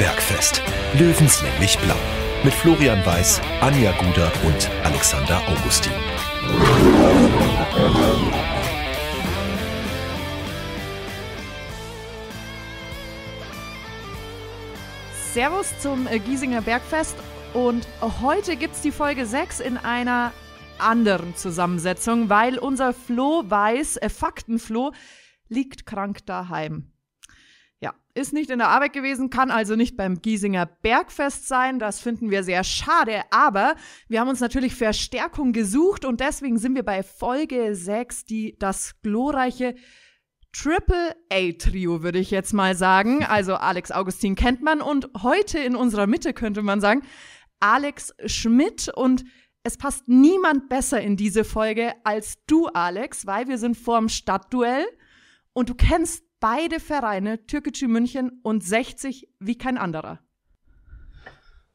Bergfest. Löwenslänglich blau. Mit Florian Weiß, Anja Guder und Alexander Augustin. Servus zum äh, Giesinger Bergfest und heute gibt es die Folge 6 in einer anderen Zusammensetzung, weil unser Flo weiß, äh, Faktenflo, liegt krank daheim. Ist nicht in der Arbeit gewesen, kann also nicht beim Giesinger Bergfest sein. Das finden wir sehr schade. Aber wir haben uns natürlich Verstärkung gesucht und deswegen sind wir bei Folge 6, die das glorreiche Triple A Trio, würde ich jetzt mal sagen. Also Alex Augustin kennt man und heute in unserer Mitte könnte man sagen Alex Schmidt und es passt niemand besser in diese Folge als du, Alex, weil wir sind vorm Stadtduell und du kennst beide Vereine, Türkgücü München und 60 wie kein anderer.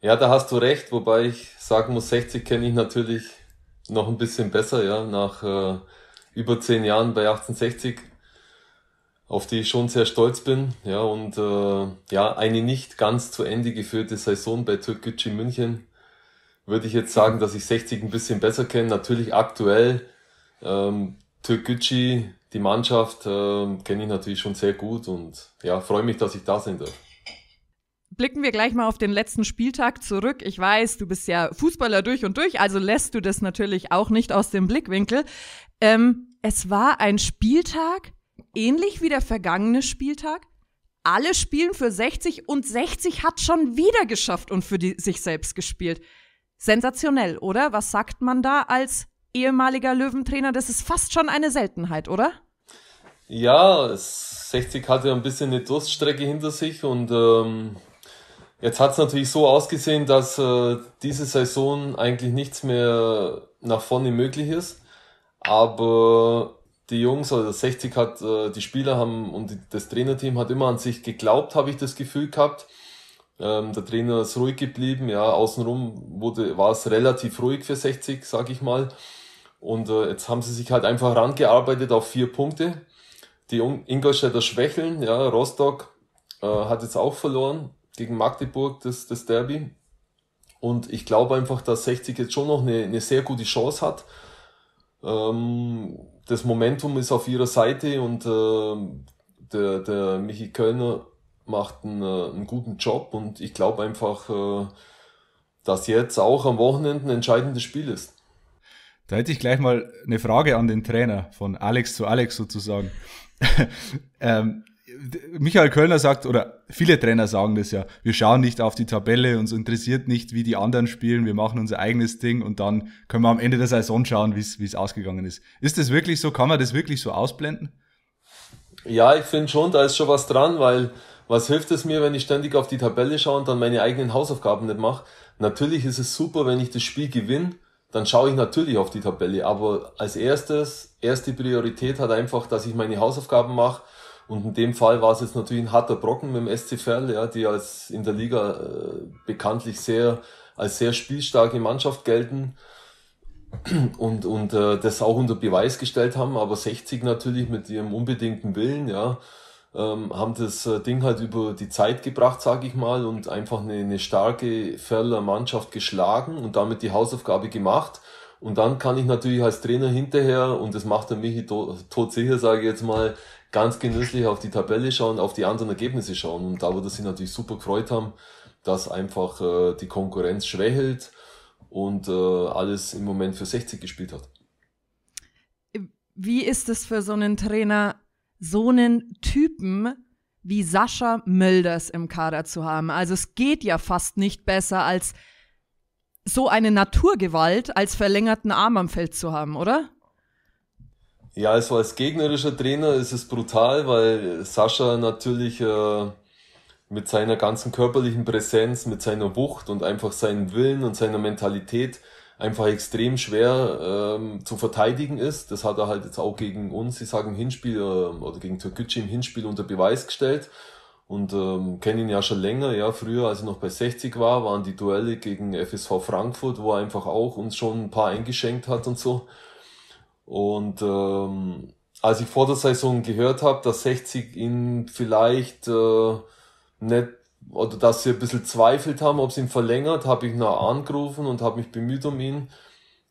Ja, da hast du recht, wobei ich sagen muss, 60 kenne ich natürlich noch ein bisschen besser, ja, nach äh, über zehn Jahren bei 1860 auf die ich schon sehr stolz bin. Ja, und äh, ja, eine nicht ganz zu Ende geführte Saison bei Türkgücü München. Würde ich jetzt sagen, dass ich 60 ein bisschen besser kenne. Natürlich aktuell ähm, Türkgücü, die Mannschaft, äh, kenne ich natürlich schon sehr gut und ja, freue mich, dass ich da sein darf. Blicken wir gleich mal auf den letzten Spieltag zurück. Ich weiß, du bist ja Fußballer durch und durch, also lässt du das natürlich auch nicht aus dem Blickwinkel. Ähm, es war ein Spieltag, ähnlich wie der vergangene Spieltag. Alle spielen für 60 und 60 hat schon wieder geschafft und für die, sich selbst gespielt. Sensationell, oder? Was sagt man da als ehemaliger Löwentrainer? Das ist fast schon eine Seltenheit, oder? Ja, 60 hatte ein bisschen eine Durststrecke hinter sich und ähm, jetzt hat es natürlich so ausgesehen, dass äh, diese Saison eigentlich nichts mehr nach vorne möglich ist. Aber die Jungs, also 60 hat, äh, die Spieler haben und das Trainerteam hat immer an sich geglaubt, habe ich das Gefühl gehabt. Ähm, der Trainer ist ruhig geblieben, ja, außenrum wurde, war es relativ ruhig für 60, sag ich mal. Und äh, jetzt haben sie sich halt einfach rangearbeitet auf vier Punkte. Die Ingolstädter schwächeln, ja, Rostock äh, hat jetzt auch verloren gegen Magdeburg, das, das Derby. Und ich glaube einfach, dass 60 jetzt schon noch eine, eine sehr gute Chance hat. Ähm, das Momentum ist auf ihrer Seite und äh, der, der Michi Kölner macht einen, äh, einen guten Job und ich glaube einfach, äh, dass jetzt auch am Wochenende ein entscheidendes Spiel ist. Da hätte ich gleich mal eine Frage an den Trainer, von Alex zu Alex sozusagen. ähm, Michael Kölner sagt, oder viele Trainer sagen das ja, wir schauen nicht auf die Tabelle, uns interessiert nicht, wie die anderen spielen, wir machen unser eigenes Ding und dann können wir am Ende der Saison schauen, wie es ausgegangen ist. Ist das wirklich so? Kann man das wirklich so ausblenden? Ja, ich finde schon, da ist schon was dran, weil was hilft es mir, wenn ich ständig auf die Tabelle schaue und dann meine eigenen Hausaufgaben nicht mache? Natürlich ist es super, wenn ich das Spiel gewinne, dann schaue ich natürlich auf die Tabelle. Aber als erstes, erste Priorität hat einfach, dass ich meine Hausaufgaben mache. Und in dem Fall war es jetzt natürlich ein harter Brocken mit dem SC Verl, ja, die als in der Liga äh, bekanntlich sehr als sehr spielstarke Mannschaft gelten. Und, und äh, das auch unter Beweis gestellt haben, aber 60 natürlich mit ihrem unbedingten Willen, ja, ähm, haben das äh, Ding halt über die Zeit gebracht, sage ich mal, und einfach eine, eine starke Verler Mannschaft geschlagen und damit die Hausaufgabe gemacht. Und dann kann ich natürlich als Trainer hinterher, und das macht der Michi todsicher, sage ich jetzt mal, ganz genüsslich auf die Tabelle schauen, auf die anderen Ergebnisse schauen. Und da würde sie natürlich super gefreut haben, dass einfach äh, die Konkurrenz schwächelt und äh, alles im Moment für 60 gespielt hat. Wie ist es für so einen Trainer, so einen Typen wie Sascha Mölders im Kader zu haben? Also es geht ja fast nicht besser als so eine Naturgewalt als verlängerten Arm am Feld zu haben, oder? Ja, also als gegnerischer Trainer ist es brutal, weil Sascha natürlich äh, mit seiner ganzen körperlichen Präsenz, mit seiner Wucht und einfach seinem Willen und seiner Mentalität einfach extrem schwer ähm, zu verteidigen ist. Das hat er halt jetzt auch gegen uns, ich sage im Hinspiel äh, oder gegen Türkgücü im Hinspiel unter Beweis gestellt und ähm, kenne ihn ja schon länger. Ja, früher, als er noch bei 60 war, waren die Duelle gegen FSV Frankfurt, wo er einfach auch uns schon ein paar eingeschenkt hat und so. Und ähm, als ich vor der Saison gehört habe, dass 60 ihn vielleicht äh, nicht oder dass sie ein bisschen zweifelt haben, ob sie ihn verlängert, habe ich nach angerufen und habe mich bemüht um ihn,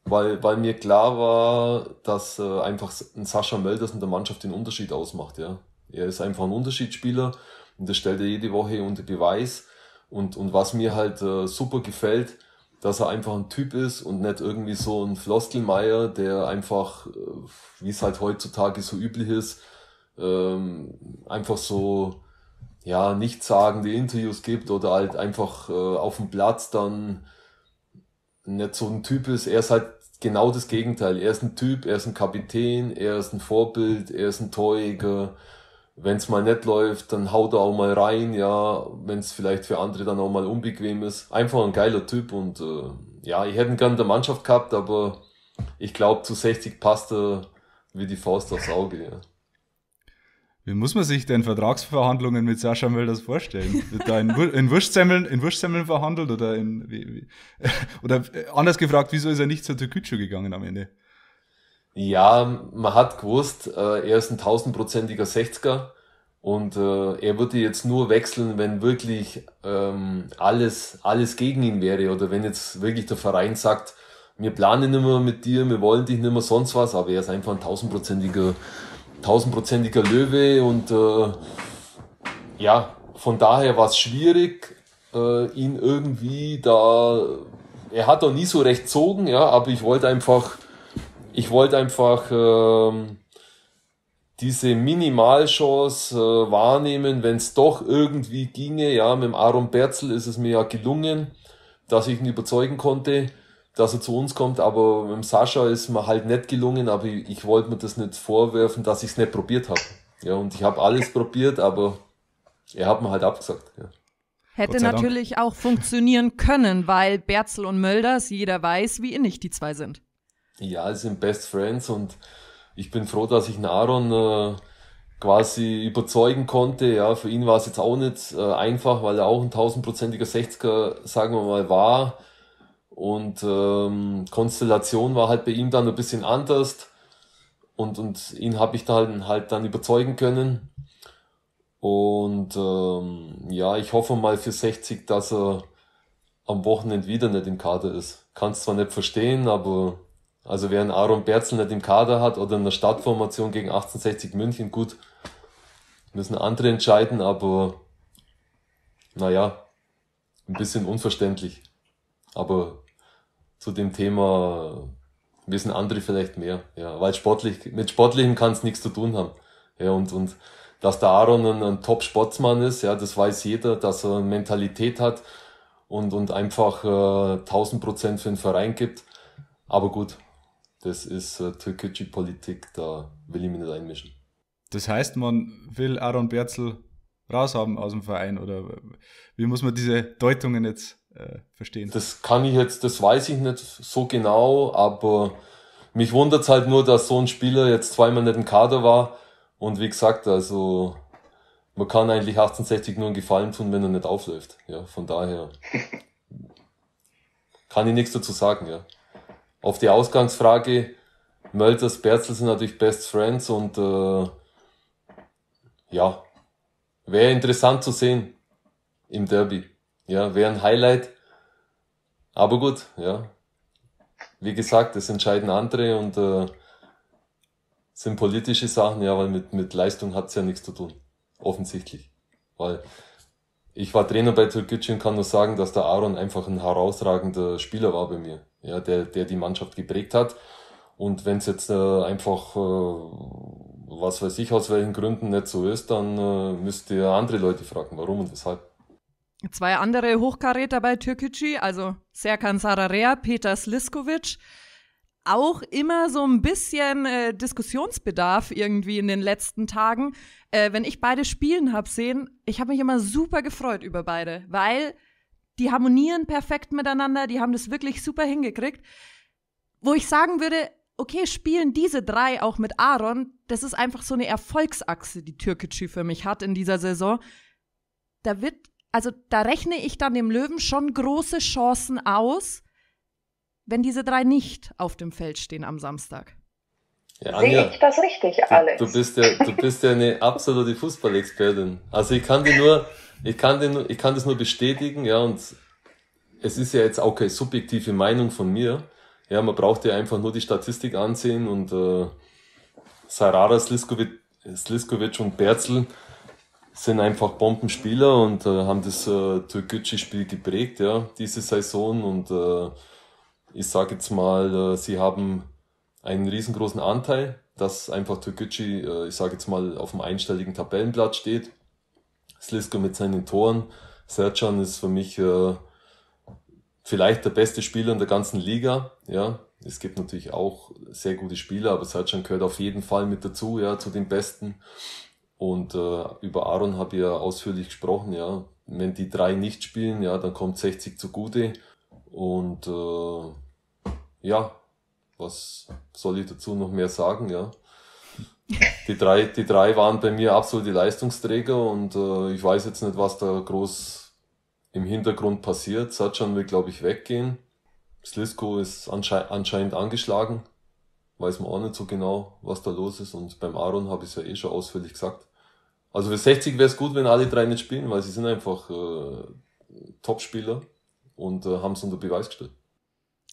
weil, weil mir klar war, dass äh, einfach ein Sascha Mölders in der Mannschaft den Unterschied ausmacht. Ja. Er ist einfach ein Unterschiedsspieler und das stellt er jede Woche unter Beweis. Und, und was mir halt äh, super gefällt, dass er einfach ein Typ ist und nicht irgendwie so ein Floskelmeier, der einfach, äh, wie es halt heutzutage so üblich ist, ähm, einfach so ja nichtssagende Interviews gibt oder halt einfach äh, auf dem Platz dann nicht so ein Typ ist. Er ist halt genau das Gegenteil. Er ist ein Typ, er ist ein Kapitän, er ist ein Vorbild, er ist ein Torjäger. Wenn es mal nicht läuft, dann haut er auch mal rein, ja, wenn es vielleicht für andere dann auch mal unbequem ist. Einfach ein geiler Typ und äh, ja, ich hätte ihn gern in der Mannschaft gehabt, aber ich glaube, zu 60 passt er wie die Faust aufs Auge. Ja. Wie muss man sich denn Vertragsverhandlungen mit Sascha Mölders vorstellen? Wird da in, in, Wurstsemmeln, in Wurstsemmeln verhandelt oder in, wie, wie, oder äh, anders gefragt, wieso ist er nicht zur Türkütschu gegangen am Ende? Ja, man hat gewusst, äh, er ist ein tausendprozentiger 60er und äh, er würde jetzt nur wechseln, wenn wirklich ähm, alles, alles gegen ihn wäre oder wenn jetzt wirklich der Verein sagt, wir planen nicht mehr mit dir, wir wollen dich nicht mehr sonst was, aber er ist einfach ein tausendprozentiger tausendprozentiger Löwe und äh, ja, von daher war es schwierig, äh, ihn irgendwie da, er hat auch nie so recht zogen, ja, aber ich wollte einfach, ich wollte einfach äh, diese Minimalchance äh, wahrnehmen, wenn es doch irgendwie ginge, ja, mit dem Aaron Berzel ist es mir ja gelungen, dass ich ihn überzeugen konnte, dass er zu uns kommt, aber mit Sascha ist mir halt nicht gelungen, aber ich, ich wollte mir das nicht vorwerfen, dass ich es nicht probiert habe. Ja, und ich habe alles probiert, aber er hat mir halt abgesagt. Ja. Hätte natürlich Dank. auch funktionieren können, weil Berzel und Mölders, jeder weiß, wie innig die zwei sind. Ja, sie sind Best Friends und ich bin froh, dass ich Naron äh, quasi überzeugen konnte. Ja, für ihn war es jetzt auch nicht äh, einfach, weil er auch ein tausendprozentiger 60er, sagen wir mal, war. Und ähm, Konstellation war halt bei ihm dann ein bisschen anders. Und, und ihn habe ich dann halt dann überzeugen können. Und ähm, ja, ich hoffe mal für 60, dass er am Wochenende wieder nicht im Kader ist. Kann zwar nicht verstehen, aber also wer einen Aaron Berzel nicht im Kader hat oder in der Startformation gegen 1860 München, gut, müssen andere entscheiden, aber naja, ein bisschen unverständlich. Aber zu dem Thema wissen andere vielleicht mehr, ja, weil sportlich, mit Sportlichem kann es nichts zu tun haben. Ja, und, und dass der Aaron ein, ein Top-Sportsmann ist, ja, das weiß jeder, dass er Mentalität hat und, und einfach äh, 1000 Prozent für den Verein gibt. Aber gut, das ist äh, türkische Politik, da will ich mich nicht einmischen. Das heißt, man will Aaron Berzel raushaben aus dem Verein oder wie muss man diese Deutungen jetzt äh, verstehen. Das kann ich jetzt, das weiß ich nicht so genau, aber mich wundert es halt nur, dass so ein Spieler jetzt zweimal nicht im Kader war. Und wie gesagt, also man kann eigentlich 1860 nur einen Gefallen tun, wenn er nicht aufläuft. Ja, von daher kann ich nichts dazu sagen, ja. Auf die Ausgangsfrage, Mölters, Berzel sind natürlich Best Friends und äh, ja, wäre interessant zu sehen im Derby. Ja, wäre ein Highlight. Aber gut, ja. Wie gesagt, das entscheiden andere und äh, sind politische Sachen, ja, weil mit, mit Leistung hat's ja nichts zu tun. Offensichtlich. Weil ich war Trainer bei Türkgücü und kann nur sagen, dass der Aaron einfach ein herausragender Spieler war bei mir. Ja, der, der die Mannschaft geprägt hat. Und wenn es jetzt äh, einfach, äh, was weiß ich, aus welchen Gründen nicht so ist, dann äh, müsst ihr andere Leute fragen, warum und weshalb. Zwei andere Hochkaräter bei Türkgücü, also Serkan Sararea, Peter Sliskovic. Auch immer so ein bisschen äh, Diskussionsbedarf irgendwie in den letzten Tagen. Äh, wenn ich beide spielen habe sehen, ich habe mich immer super gefreut über beide, weil die harmonieren perfekt miteinander, die haben das wirklich super hingekriegt. Wo ich sagen würde, okay, spielen diese drei auch mit Aaron, das ist einfach so eine Erfolgsachse, die Türkgücü für mich hat in dieser Saison. Da wird also da rechne ich dann dem Löwen schon große Chancen aus, wenn diese drei nicht auf dem Feld stehen am Samstag. Ja, Anja, Sehe ich das richtig, Alex? Du, du, bist ja, du bist ja eine absolute Fußballexpertin. Also ich kann dir nur, ich kann, den, ich kann das nur bestätigen, ja, und es ist ja jetzt auch keine subjektive Meinung von mir. Ja, man braucht ja einfach nur die Statistik ansehen und äh, Sarara, Sliskovic, Sliskovic und Berzl sind einfach Bombenspieler und äh, haben das äh, Türkgücü-Spiel geprägt, ja, diese Saison und äh, ich sage jetzt mal, äh, sie haben einen riesengroßen Anteil, dass einfach Türkgücü, äh, ich sage jetzt mal, auf dem einstelligen Tabellenblatt steht. Slisko mit seinen Toren. Sercan ist für mich äh, vielleicht der beste Spieler in der ganzen Liga. Ja, es gibt natürlich auch sehr gute Spieler, aber Sercan gehört auf jeden Fall mit dazu, ja, zu den Besten. Und äh, über Aaron habe ich ja ausführlich gesprochen, ja. Wenn die drei nicht spielen, ja, dann kommt 60 zugute. Und äh, ja, was soll ich dazu noch mehr sagen, ja. Die drei, die drei waren bei mir absolute Leistungsträger und äh, ich weiß jetzt nicht, was da groß im Hintergrund passiert. Satchan will, glaube ich, weggehen. Slisko ist ansche anscheinend angeschlagen. Weiß man auch nicht so genau, was da los ist. Und beim Aaron habe ich es ja eh schon ausführlich gesagt. Also für 60 wäre es gut, wenn alle drei nicht spielen, weil sie sind einfach äh, Top-Spieler und äh, haben es unter Beweis gestellt.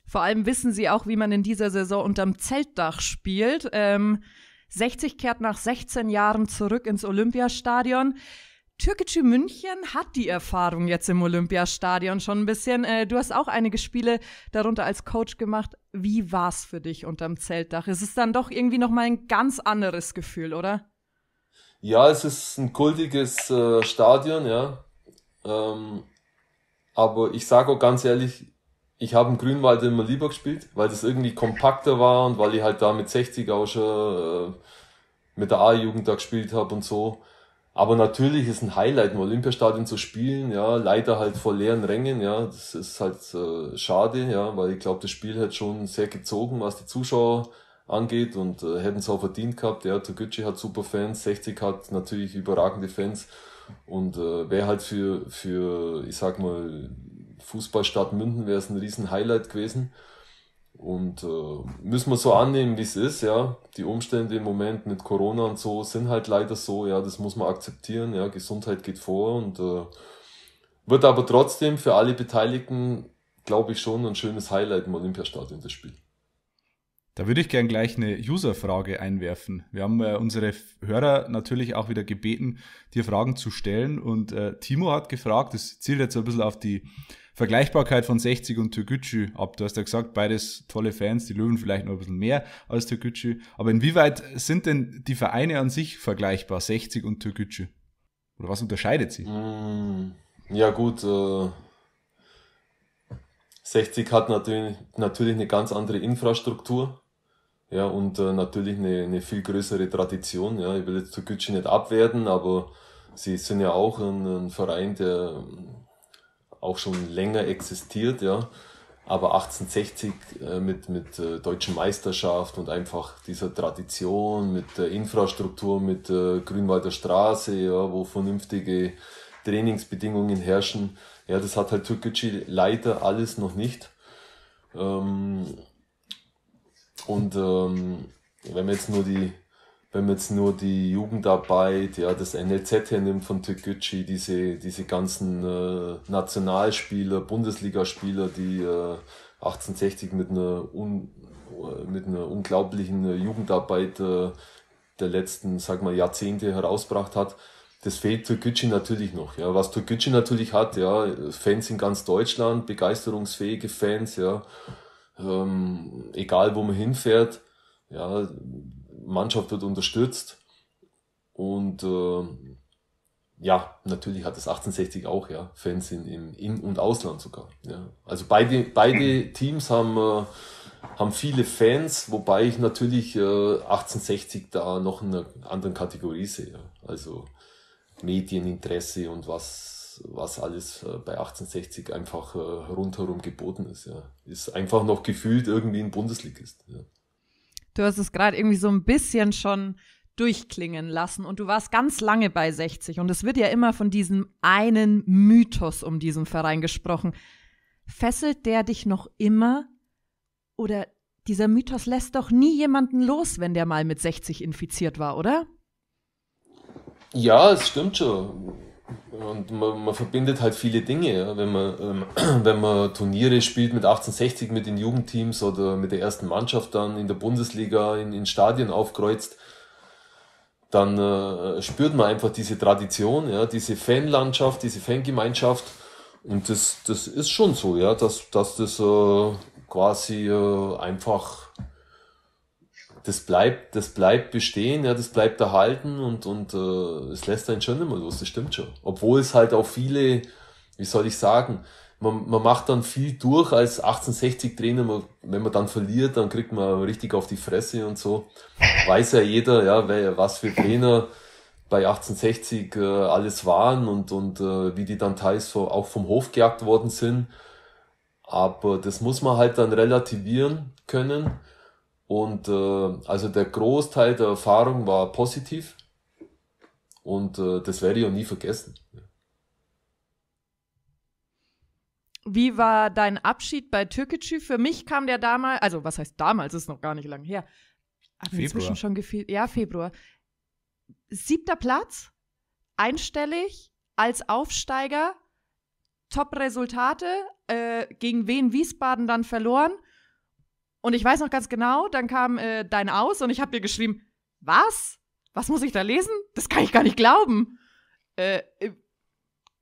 Vor allem wissen sie auch, wie man in dieser Saison unterm Zeltdach spielt. Ähm, 60 kehrt nach 16 Jahren zurück ins Olympiastadion. Türkgücü München hat die Erfahrung jetzt im Olympiastadion schon ein bisschen. Äh, du hast auch einige Spiele darunter als Coach gemacht. Wie war's für dich unterm Zeltdach? Es ist dann doch irgendwie noch mal ein ganz anderes Gefühl, oder? Ja, es ist ein kultiges äh, Stadion, ja. Ähm, aber ich sage auch ganz ehrlich, ich habe im Grünwald immer lieber gespielt, weil das irgendwie kompakter war und weil ich halt da mit 60 auch schon äh, mit der A-Jugend da gespielt habe und so. Aber natürlich ist ein Highlight im Olympiastadion zu spielen, ja, leider halt vor leeren Rängen, ja, das ist halt äh, schade, ja, weil ich glaube, das Spiel hat schon sehr gezogen, was die Zuschauer angeht und äh, hätten es auch verdient gehabt, ja, Toguchi hat super Fans, 60 hat natürlich überragende Fans und äh, wäre halt für, für, ich sag mal, Fußballstadt München wäre es ein riesen Highlight gewesen. Und äh, müssen wir so annehmen, wie es ist, ja. Die Umstände im Moment mit Corona und so sind halt leider so, ja, das muss man akzeptieren, ja. Gesundheit geht vor und äh, wird aber trotzdem für alle Beteiligten, glaube ich, schon ein schönes Highlight im Olympiastadion, das Spiel. Da würde ich gern gleich eine User-Frage einwerfen. Wir haben äh, unsere Hörer natürlich auch wieder gebeten, dir Fragen zu stellen. Und äh, Timo hat gefragt, das zielt jetzt ein bisschen auf die Vergleichbarkeit von 60 und Türkgücü ab. Du hast ja gesagt, beides tolle Fans, die Löwen vielleicht noch ein bisschen mehr als Türkgücü. Aber inwieweit sind denn die Vereine an sich vergleichbar, 60 und Türkgücü? Oder was unterscheidet sie? Mm, ja gut, äh, 60 hat natürlich, natürlich eine ganz andere Infrastruktur. Ja, und äh, natürlich eine, eine viel größere Tradition. Ja, ich will jetzt Türkgücü nicht abwerten, aber sie sind ja auch ein, ein Verein, der auch schon länger existiert, ja. Aber 1860 äh, mit, mit äh, deutschen Meisterschaft und einfach dieser Tradition, mit der Infrastruktur, mit äh, Grünwalder Straße, ja, wo vernünftige Trainingsbedingungen herrschen. Ja, das hat halt Türkgücü leider alles noch nicht. Ähm, und ähm, wenn man jetzt nur die wenn man jetzt nur die Jugendarbeit, ja, das NLZ hernimmt von Türkgücü, diese, diese ganzen äh, Nationalspieler, Bundesligaspieler, die äh, 1860 mit einer, un, mit einer unglaublichen äh, Jugendarbeit äh, der letzten, sag mal, Jahrzehnte herausgebracht hat, das fehlt Türkgücü natürlich noch. Ja. Was Türkgücü natürlich hat, ja, Fans in ganz Deutschland, begeisterungsfähige Fans, ja, ähm, egal wo man hinfährt, ja, Mannschaft wird unterstützt und äh, ja, natürlich hat das 1860 auch, ja, Fans in, im In- und Ausland sogar. Ja. Also beide, beide Teams haben, äh, haben viele Fans, wobei ich natürlich äh, 1860 da noch in einer anderen Kategorie sehe. Also Medieninteresse und was, was alles äh, bei 1860 einfach äh, rundherum geboten ist. Ja. Ist einfach noch gefühlt irgendwie ein Bundesligist. Ja. Du hast es gerade irgendwie so ein bisschen schon durchklingen lassen und du warst ganz lange bei 60 und es wird ja immer von diesem einen Mythos um diesen Verein gesprochen. Fesselt der dich noch immer oder dieser Mythos lässt doch nie jemanden los, wenn der mal mit 60 infiziert war, oder? Ja, es stimmt schon. Und man, man, verbindet halt viele Dinge, ja. wenn, man, ähm, wenn man Turniere spielt mit 1860 mit den Jugendteams oder mit der ersten Mannschaft dann in der Bundesliga in, in Stadien aufkreuzt, dann äh, spürt man einfach diese Tradition, ja, diese Fanlandschaft, diese Fangemeinschaft. Und das, das ist schon so, ja, dass, dass das äh, quasi äh, einfach das bleibt, das bleibt bestehen, ja, das bleibt erhalten und, und äh, es lässt einen schon immer los, das stimmt schon. Obwohl es halt auch viele, wie soll ich sagen, man, man macht dann viel durch als 1860-Trainer, man, wenn man dann verliert, dann kriegt man richtig auf die Fresse und so. Weiß ja jeder, ja, wer, was für Trainer bei 1860 äh, alles waren und, und äh, wie die dann teils auch vom Hof gejagt worden sind. Aber das muss man halt dann relativieren können und äh, also der Großteil der Erfahrung war positiv und äh, das werde ich auch nie vergessen. Wie war dein Abschied bei Türkgücü? Für mich kam der damals, also was heißt damals, ist noch gar nicht lang her. Aber Februar. inzwischen schon gefühlt, ja, Februar. Siebter Platz, einstellig, als Aufsteiger, Top-Resultate, äh, gegen Wien Wiesbaden dann verloren und ich weiß noch ganz genau, dann kam äh, dein Aus und ich habe dir geschrieben, was? Was muss ich da lesen? Das kann ich gar nicht glauben. Äh, äh,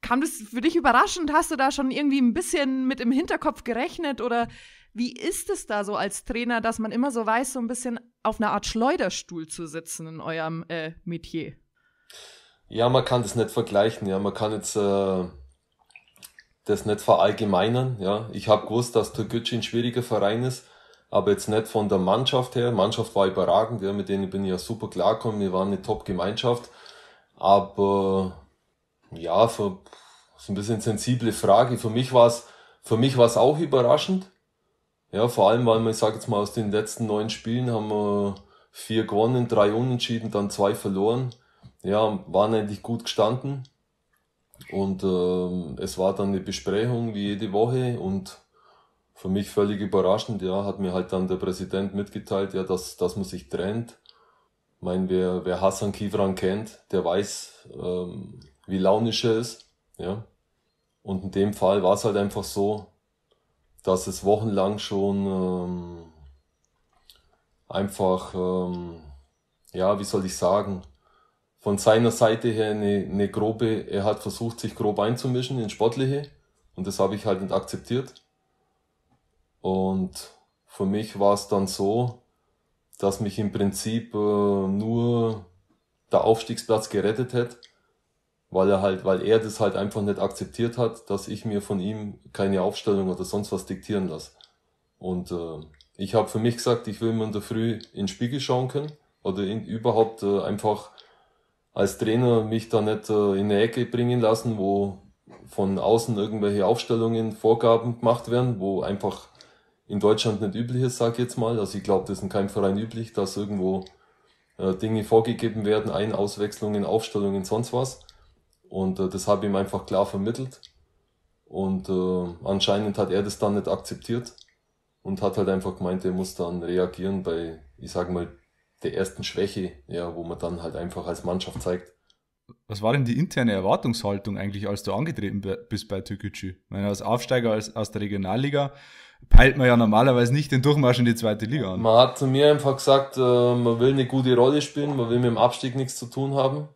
kam das für dich überraschend? Hast du da schon irgendwie ein bisschen mit im Hinterkopf gerechnet? Oder wie ist es da so als Trainer, dass man immer so weiß, so ein bisschen auf einer Art Schleuderstuhl zu sitzen in eurem äh, Metier? Ja, man kann das nicht vergleichen. Ja, man kann jetzt äh, das nicht verallgemeinern. Ja, ich habe gewusst, dass Türkgücü ein schwieriger Verein ist aber jetzt nicht von der Mannschaft her. Mannschaft war überragend, ja, mit denen bin ich ja super klargekommen. Wir waren eine Top-Gemeinschaft. Aber ja, für, so ein bisschen sensible Frage. Für mich war es, für mich war es auch überraschend. Ja, vor allem, weil wir, ich sage jetzt mal, aus den letzten neun Spielen haben wir vier gewonnen, drei unentschieden, dann zwei verloren. Ja, waren eigentlich gut gestanden. Und äh, es war dann eine Besprechung wie jede Woche und für mich völlig überraschend, ja, hat mir halt dann der Präsident mitgeteilt, ja, dass, dass man sich trennt. Ich meine, wer, wer Hassan Kivran kennt, der weiß, ähm, wie launisch er ist, ja. Und in dem Fall war es halt einfach so, dass es wochenlang schon ähm, einfach, ähm, ja, wie soll ich sagen, von seiner Seite her eine, eine grobe, er hat versucht, sich grob einzumischen in Sportliche und das habe ich halt nicht akzeptiert. Und für mich war es dann so, dass mich im Prinzip äh, nur der Aufstiegsplatz gerettet hat, weil er halt, weil er das halt einfach nicht akzeptiert hat, dass ich mir von ihm keine Aufstellung oder sonst was diktieren lasse. Und äh, ich habe für mich gesagt, ich will mir in der Früh in den Spiegel schauen können oder in, überhaupt äh, einfach als Trainer mich da nicht äh, in eine Ecke bringen lassen, wo von außen irgendwelche Aufstellungen, Vorgaben gemacht werden, wo einfach in Deutschland nicht üblich ist, sag ich jetzt mal. Also ich glaube, das ist in keinem Verein üblich, dass irgendwo äh, Dinge vorgegeben werden, Ein-, Auswechslungen, Aufstellungen, sonst was. Und äh, das habe ich ihm einfach klar vermittelt. Und äh, anscheinend hat er das dann nicht akzeptiert und hat halt einfach gemeint, er muss dann reagieren bei, ich sage mal, der ersten Schwäche, ja, wo man dann halt einfach als Mannschaft zeigt. Was war denn die interne Erwartungshaltung eigentlich, als du angetreten bist bei Türkgücü? Ich meine, als Aufsteiger aus der Regionalliga peilt man ja normalerweise nicht den Durchmarsch in die zweite Liga an. Man hat zu mir einfach gesagt, äh, man will eine gute Rolle spielen, man will mit dem Abstieg nichts zu tun haben.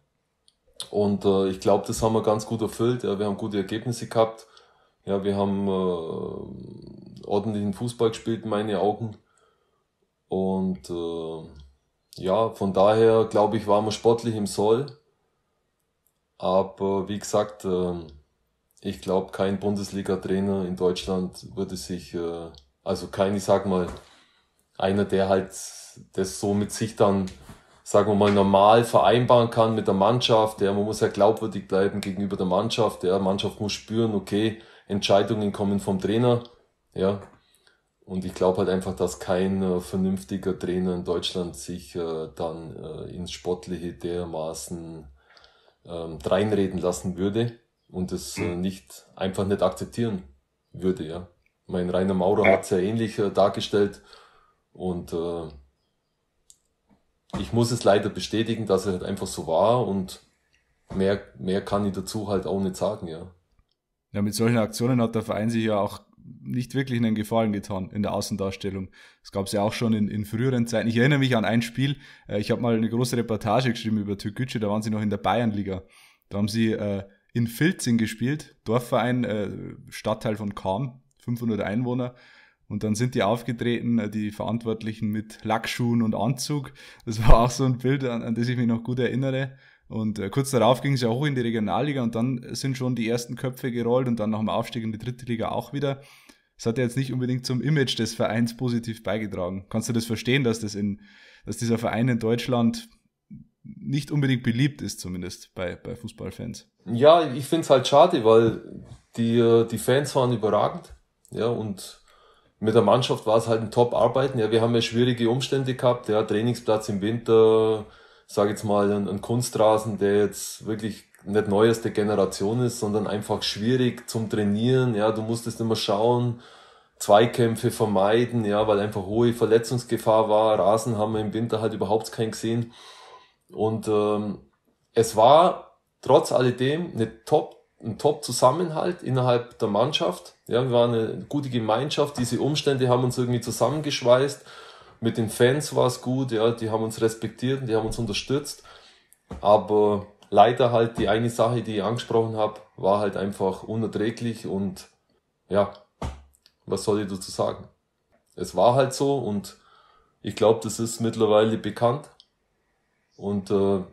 Und äh, ich glaube, das haben wir ganz gut erfüllt. Ja, wir haben gute Ergebnisse gehabt. Ja, wir haben äh, ordentlichen Fußball gespielt, in meine Augen. Und äh, ja, von daher glaube ich, waren wir sportlich im Soll. Aber wie gesagt, äh, ich glaube, kein Bundesliga-Trainer in Deutschland würde sich, äh, also kein, ich sag mal, einer, der halt das so mit sich dann, sagen wir mal, normal vereinbaren kann mit der Mannschaft. Der, man muss ja glaubwürdig bleiben gegenüber der Mannschaft. Der Mannschaft muss spüren, okay, Entscheidungen kommen vom Trainer. Ja. Und ich glaube halt einfach, dass kein äh, vernünftiger Trainer in Deutschland sich äh, dann äh, ins Sportliche dermaßen ähm, reinreden lassen würde und es äh, nicht einfach nicht akzeptieren würde, ja. Mein Rainer Maurer hat es ja ähnlich äh, dargestellt und äh, ich muss es leider bestätigen, dass er halt einfach so war und mehr, mehr kann ich dazu halt auch nicht sagen, ja. Ja, mit solchen Aktionen hat der Verein sich ja auch nicht wirklich einen Gefallen getan in der Außendarstellung. Das gab es ja auch schon in, in früheren Zeiten. Ich erinnere mich an ein Spiel, äh, ich habe mal eine große Reportage geschrieben über Türkgücü, da waren sie noch in der Bayernliga. Da haben sie äh, in Filzing gespielt, Dorfverein, äh, Stadtteil von Kahn, 500 Einwohner. Und dann sind die aufgetreten, äh, die Verantwortlichen mit Lackschuhen und Anzug. Das war auch so ein Bild, an, an das ich mich noch gut erinnere. Und äh, kurz darauf ging es ja hoch in die Regionalliga und dann sind schon die ersten Köpfe gerollt und dann nach dem Aufstieg in die dritte Liga auch wieder. Das hat ja jetzt nicht unbedingt zum Image des Vereins positiv beigetragen. Kannst du das verstehen, dass das in, dass dieser Verein in Deutschland nicht unbedingt beliebt ist, zumindest bei, bei Fußballfans? Ja, ich finde es halt schade, weil die, die Fans waren überragend. Ja, und mit der Mannschaft war es halt ein Top-Arbeiten. Ja, wir haben ja schwierige Umstände gehabt. Ja, Trainingsplatz im Winter, sage jetzt mal, ein, ein Kunstrasen, der jetzt wirklich nicht neueste Generation ist, sondern einfach schwierig zum Trainieren. Ja, du musstest immer schauen, Zweikämpfe vermeiden, ja, weil einfach hohe Verletzungsgefahr war. Rasen haben wir im Winter halt überhaupt keinen gesehen. Und ähm, es war trotz alledem eine Top, ein Top-Zusammenhalt innerhalb der Mannschaft. Ja, wir waren eine gute Gemeinschaft. Diese Umstände haben uns irgendwie zusammengeschweißt. Mit den Fans war es gut, ja, die haben uns respektiert und die haben uns unterstützt. Aber leider halt die eine Sache, die ich angesprochen habe, war halt einfach unerträglich und ja, was soll ich dazu sagen? Es war halt so und ich glaube, das ist mittlerweile bekannt. Und äh,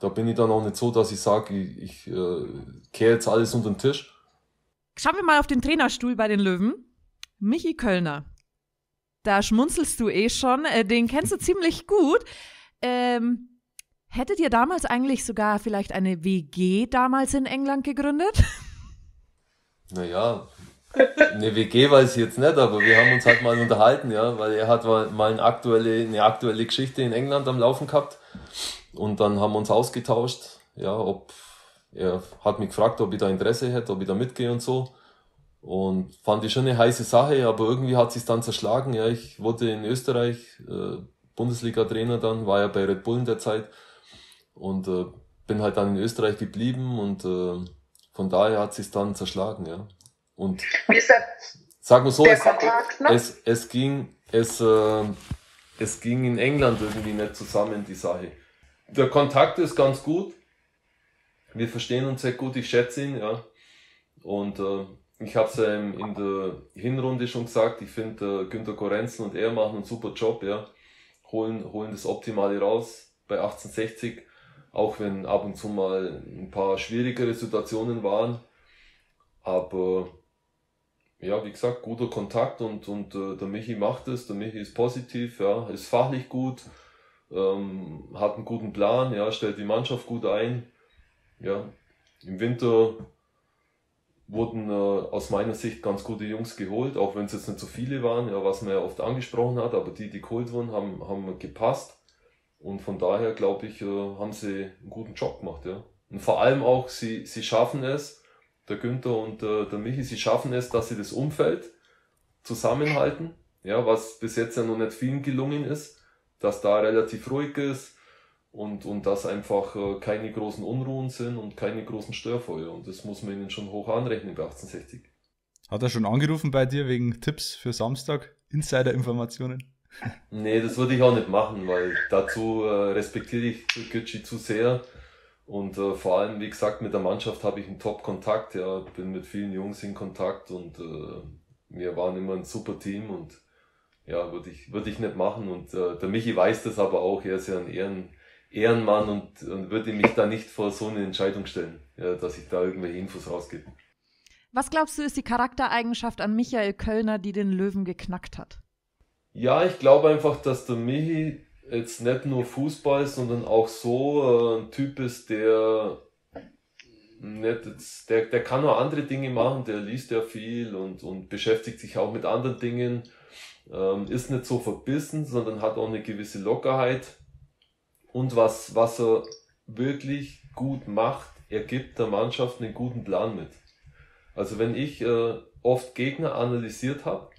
da bin ich dann auch nicht so, dass ich sage, ich, ich äh, kehre jetzt alles unter den Tisch. Schauen wir mal auf den Trainerstuhl bei den Löwen. Michi Kölner. Da schmunzelst du eh schon. Äh, den kennst du ziemlich gut. Ähm, hättet ihr damals eigentlich sogar vielleicht eine WG damals in England gegründet? Naja, eine WG weiß ich jetzt nicht, aber wir haben uns halt mal unterhalten, ja, weil er hat mal eine aktuelle, eine aktuelle Geschichte in England am Laufen gehabt und dann haben wir uns ausgetauscht, ja, ob er hat mich gefragt, ob ich da Interesse hätte, ob ich da mitgehe und so. Und fand ich schon eine heiße Sache, aber irgendwie hat sich dann zerschlagen. Ja, ich wurde in Österreich äh, Bundesliga-Trainer dann, war ja bei Red Bull in der Zeit und äh, bin halt dann in Österreich geblieben und äh, von daher hat sich dann zerschlagen, ja. Und Wie ist der, sag mal so, es, Kontakt, ne? es, es ging, es, äh, es ging in England irgendwie nicht zusammen, die Sache. Der Kontakt ist ganz gut. Wir verstehen uns sehr gut, ich schätze ihn, ja. Und äh, ich habe es ja in der Hinrunde schon gesagt, ich finde, äh, Günter Korenzen und er machen einen super Job, ja. Holen, holen das Optimale raus bei 1860, auch wenn ab und zu mal ein paar schwierigere Situationen waren. Aber ja, wie gesagt, guter Kontakt und, und äh, der Michi macht es, der Michi ist positiv, ja, ist fachlich gut, ähm, hat einen guten Plan, ja, stellt die Mannschaft gut ein. Ja, im Winter wurden äh, aus meiner Sicht ganz gute Jungs geholt, auch wenn es jetzt nicht so viele waren, ja, was man ja oft angesprochen hat, aber die, die geholt wurden, haben, haben gepasst. Und von daher glaube ich, äh, haben sie einen guten Job gemacht, ja. Und vor allem auch, sie, sie schaffen es, der Günther und äh, der Michi, sie schaffen es, dass sie das Umfeld zusammenhalten, ja, was bis jetzt ja noch nicht vielen gelungen ist, dass da relativ ruhig ist und, und dass einfach äh, keine großen Unruhen sind und keine großen Störfeuer. Und das muss man ihnen schon hoch anrechnen bei 1860. Hat er schon angerufen bei dir wegen Tipps für Samstag? Insider-Informationen? nee, das würde ich auch nicht machen, weil dazu äh, respektiere ich Gucci zu sehr. Und äh, vor allem, wie gesagt, mit der Mannschaft habe ich einen Top-Kontakt. Ja, bin mit vielen Jungs in Kontakt und äh, wir waren immer ein super Team und ja, würde ich, würde ich nicht machen. Und äh, der Michi weiß das aber auch. Er ist ja ein Ehren, Ehrenmann und, und würde mich da nicht vor so eine Entscheidung stellen, ja, dass ich da irgendwelche Infos rausgebe. Was glaubst du, ist die Charaktereigenschaft an Michael Kölner, die den Löwen geknackt hat? Ja, ich glaube einfach, dass der Michi jetzt nicht nur Fußball, sondern auch so äh, ein Typ ist, der nicht jetzt, der, der kann auch andere Dinge machen, der liest ja viel und, und beschäftigt sich auch mit anderen Dingen, ähm, ist nicht so verbissen, sondern hat auch eine gewisse Lockerheit. Und was, was er wirklich gut macht, er gibt der Mannschaft einen guten Plan mit. Also wenn ich äh, oft Gegner analysiert habe,